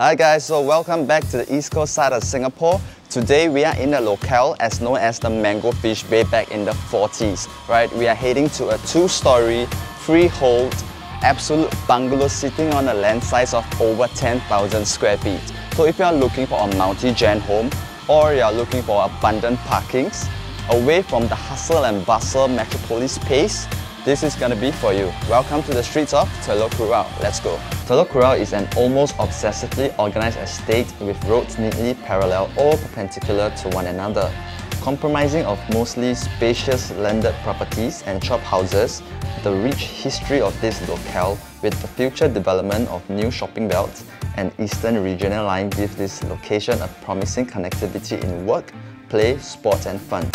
Hi guys, so welcome back to the east coast side of Singapore. Today we are in the locale as known as the Mango Fish Bay back in the 40s. Right, we are heading to a two-story, freehold, absolute bungalow sitting on a land size of over 10,000 square feet. So if you are looking for a multi-gen home or you are looking for abundant parkings, away from the hustle and bustle metropolis pace, this is gonna be for you. Welcome to the streets of Telok Kurau. Let's go. Telok Kurau is an almost obsessively organized estate with roads neatly parallel or perpendicular to one another. Comprising of mostly spacious landed properties and shop houses, the rich history of this locale with the future development of new shopping belts and Eastern Regional Line gives this location a promising connectivity in work, play, sports and fun.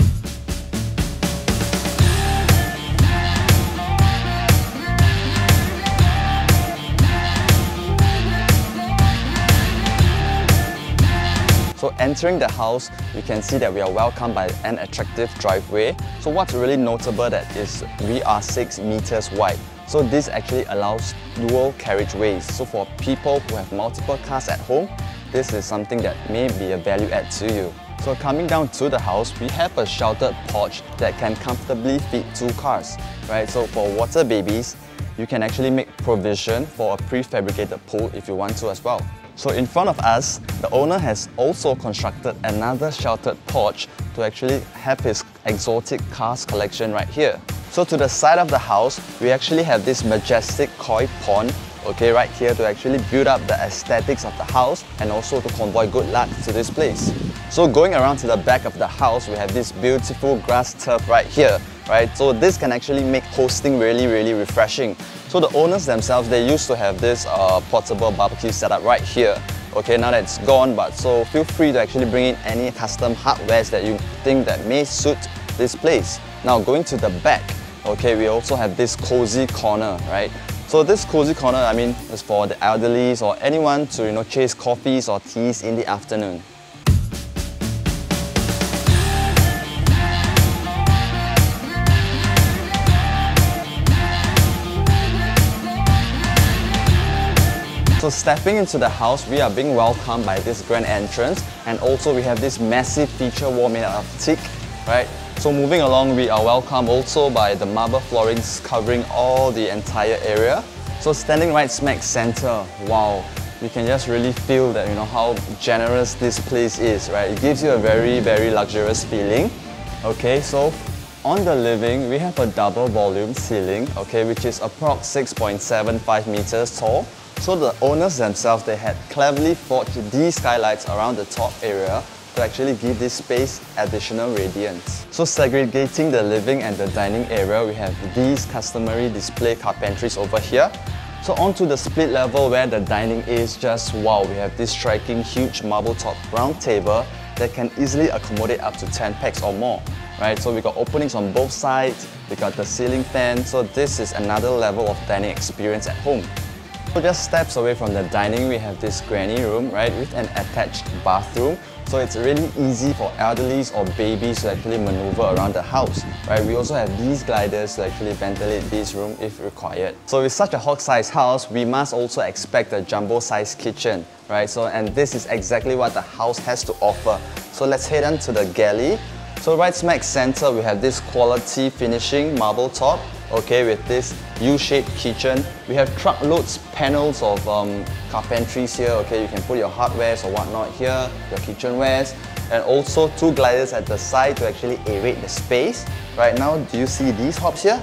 Entering the house, you can see that we are welcomed by an attractive driveway. So what's really notable that is we are 6 meters wide. So this actually allows dual carriageways. So for people who have multiple cars at home, this is something that may be a value add to you. So coming down to the house, we have a sheltered porch that can comfortably fit two cars, right? So for water babies, you can actually make provision for a prefabricated pool if you want to as well. So in front of us, the owner has also constructed another sheltered porch to actually have his exotic cars collection right here. So to the side of the house, we actually have this majestic koi pond okay, right here to actually build up the aesthetics of the house and also to convoy good luck to this place. So going around to the back of the house, we have this beautiful grass turf right here, right? So this can actually make hosting really, really refreshing. So the owners themselves, they used to have this uh, portable barbecue setup right here. Okay, now that it's gone, but so feel free to actually bring in any custom hardwares that you think that may suit this place. Now going to the back, okay, we also have this cozy corner, right? So this cozy corner, I mean, is for the elderly or anyone to you know chase coffees or teas in the afternoon. So stepping into the house, we are being welcomed by this grand entrance and also we have this massive feature wall made out of teak, right? So moving along, we are welcomed also by the marble floorings covering all the entire area. So standing right smack center, wow, you can just really feel that you know how generous this place is, right? It gives you a very, very luxurious feeling. Okay, so on the living, we have a double volume ceiling, okay, which is approx 6.75 meters tall. So the owners themselves, they had cleverly forged these skylights around the top area to actually give this space additional radiance. So segregating the living and the dining area, we have these customary display carpentries over here. So onto the split level where the dining is just wow, we have this striking huge marble top round table that can easily accommodate up to 10 packs or more. Right, so we got openings on both sides, we got the ceiling fan, so this is another level of dining experience at home. So just steps away from the dining, we have this granny room, right, with an attached bathroom. So it's really easy for elderlies or babies to actually maneuver around the house, right? We also have these gliders to actually ventilate this room if required. So with such a hog-sized house, we must also expect a jumbo-sized kitchen, right? So, and this is exactly what the house has to offer. So let's head on to the galley. So right smack center, we have this quality finishing marble top, okay, with this U-shaped kitchen. We have truckloads panels of um, carpentries here, okay, you can put your hardwares or whatnot here, your kitchenwares, and also two gliders at the side to actually aerate the space. Right now, do you see these hobs here?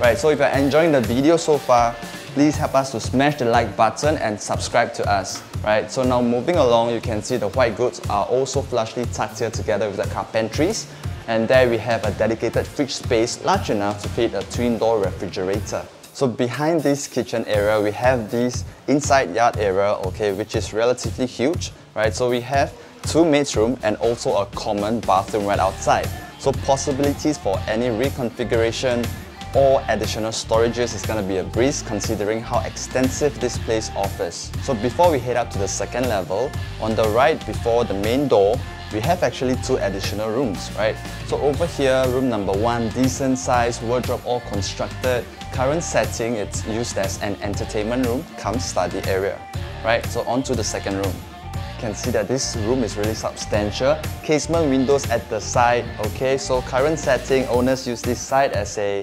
Right, so if you're enjoying the video so far, please help us to smash the like button and subscribe to us. Right, so now moving along, you can see the white goods are also flushly tucked here together with the carpentries. And there we have a dedicated fridge space large enough to fit a twin door refrigerator. So behind this kitchen area, we have this inside yard area, okay, which is relatively huge, right? So we have two maids room and also a common bathroom right outside. So possibilities for any reconfiguration or additional storages is going to be a breeze considering how extensive this place offers. So before we head up to the second level, on the right before the main door, we have actually two additional rooms, right? So over here, room number one, decent size, wardrobe all constructed. Current setting, it's used as an entertainment room, come study area. right? So on to the second room. You can see that this room is really substantial. Casement windows at the side, okay? So current setting, owners use this side as a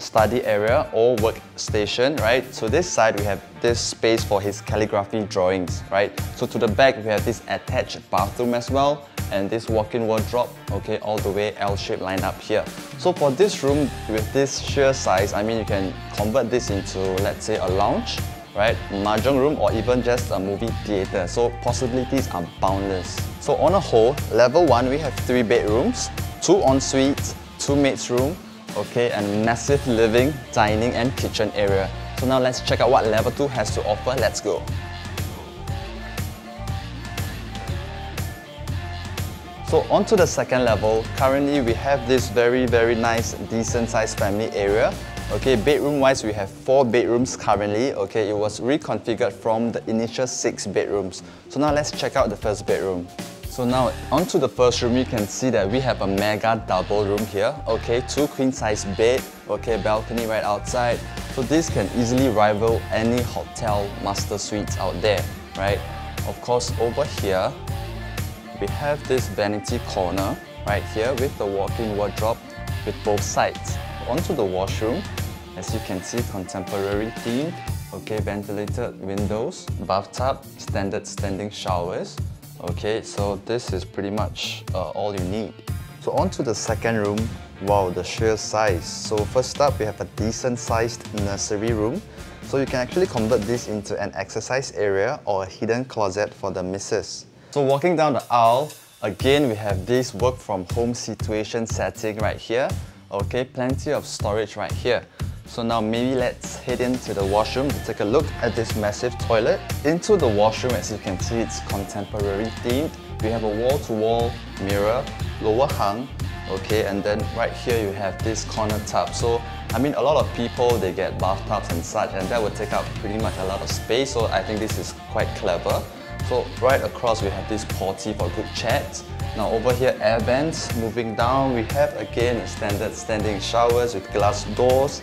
study area or workstation, right? So this side we have this space for his calligraphy drawings, right? So to the back we have this attached bathroom as well and this walk-in wardrobe, okay, all the way L-shaped line up here. So for this room with this sheer size, I mean you can convert this into let's say a lounge, right? Mahjong room or even just a movie theater. So possibilities are boundless. So on a whole, level 1 we have 3 bedrooms, 2 en-suites, 2 maids room, okay, and massive living, dining and kitchen area. So now let's check out what level 2 has to offer. Let's go. So on to the second level, currently we have this very very nice decent sized family area. Okay, bedroom wise we have four bedrooms currently. Okay, it was reconfigured from the initial six bedrooms. So now let's check out the first bedroom. So now onto the first room, you can see that we have a mega double room here. Okay, two queen size bed, okay, balcony right outside. So this can easily rival any hotel master suites out there, right? Of course, over here, we have this vanity corner right here with the walk-in wardrobe with both sides. Onto the washroom, as you can see, contemporary theme, okay, ventilated windows, bathtub, standard standing showers, Okay, so this is pretty much uh, all you need. So on to the second room. Wow, the sheer size. So first up, we have a decent sized nursery room. So you can actually convert this into an exercise area or a hidden closet for the missus. So walking down the aisle, again we have this work from home situation setting right here. Okay, plenty of storage right here. So now maybe let's head into the washroom to take a look at this massive toilet. Into the washroom, as you can see, it's contemporary themed. We have a wall-to-wall -wall mirror, lower hung, okay, and then right here you have this corner tub. So, I mean, a lot of people, they get bathtubs and such, and that would take up pretty much a lot of space, so I think this is quite clever. So right across, we have this potty for good chat. Now over here, air vents. Moving down, we have again a standard standing showers with glass doors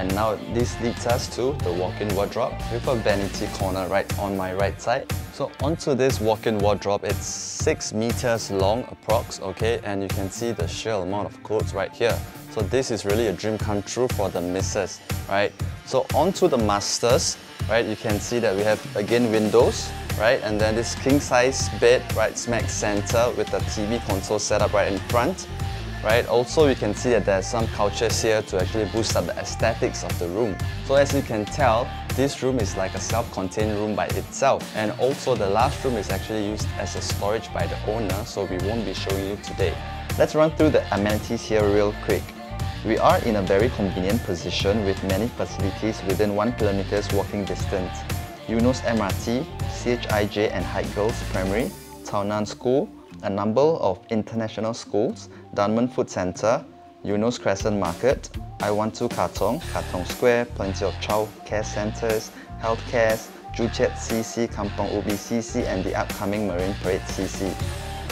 and now this leads us to the walk-in wardrobe with a vanity corner right on my right side. So onto this walk-in wardrobe, it's 6 meters long approx, okay? And you can see the sheer amount of clothes right here. So this is really a dream come true for the missus, right? So onto the masters, right? You can see that we have again windows, right? And then this king size bed right smack center with the TV console set up right in front right? Also, you can see that there's some couches here to actually boost up the aesthetics of the room. So as you can tell, this room is like a self-contained room by itself. And also the last room is actually used as a storage by the owner, so we won't be showing you today. Let's run through the amenities here real quick. We are in a very convenient position with many facilities within 1 kilometers walking distance. Eunos MRT, CHIJ and Haig Girls Primary, Tao Nan School, a number of international schools, Dunman Food Centre, Eunos Crescent Market, I12 Katong, Katong Square, plenty of child care centres, healthcare, Joo Chiat CC, Kampong Ubi CC and the upcoming Marine Parade CC.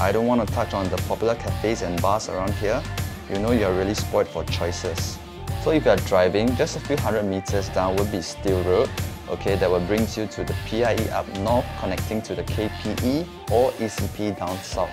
I don't want to touch on the popular cafes and bars around here. You know you're really spoiled for choices. So if you're driving, just a few hundred meters down would be Still Road, okay, that will brings you to the PIE up north connecting to the KPE or ECP down south.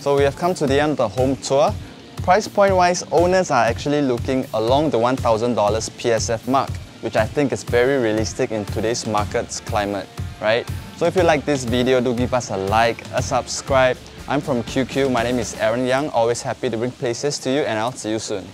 So we have come to the end of the home tour. Price point wise, owners are actually looking along the $1,000 PSF mark, which I think is very realistic in today's market's climate, right? So if you like this video, do give us a like, a subscribe. I'm from QQ, my name is Aaron Yang, always happy to bring places to you and I'll see you soon.